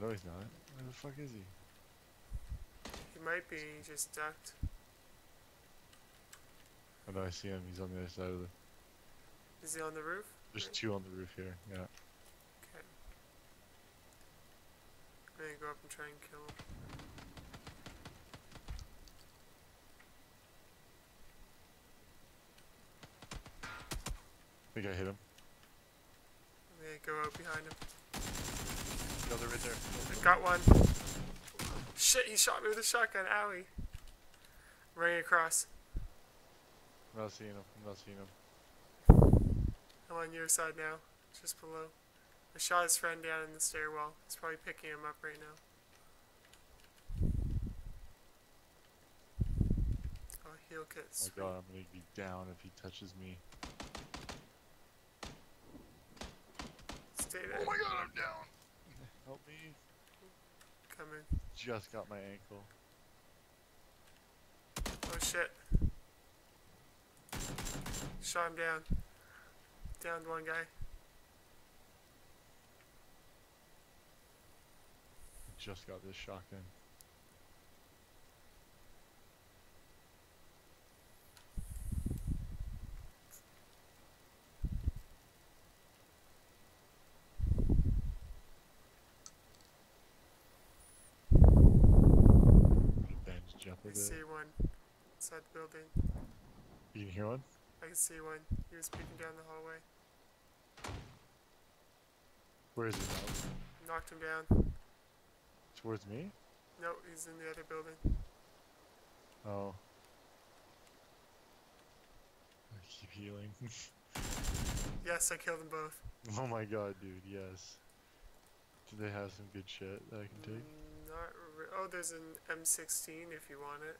Oh no, he's not. Where the fuck is he? He might be. He just ducked. Oh no, I see him. He's on the other side of the. Is he on the roof? There's Right. two on the roof here. Yeah. Okay. I'm gonna go up and try and kill him. I think I hit him. I'm gonna go out behind him. No, they're right there. I got one. Shit, he shot me with a shotgun. Owie. Running across. I'm not seeing him. I'm not seeing him. I'm on your side now. Just below. I shot his friend down in the stairwell. He's probably picking him up right now. Oh, heal kit. Oh my god, I'm gonna be down if he touches me. Stay there. Oh my god, I'm down! Help me. Coming. Just got my ankle. Oh shit. Shot him down. Downed one guy. Just got this shotgun. I it. see one. Inside the building. You can hear one? I can see one. He was peeking down the hallway. Where is he now? Knocked him down. Towards me? No, he's in the other building. Oh. I keep healing. Yes, I killed them both. oh my god, dude, yes. Do they have some good shit that I can take? Mm, there's an M16 if you want it.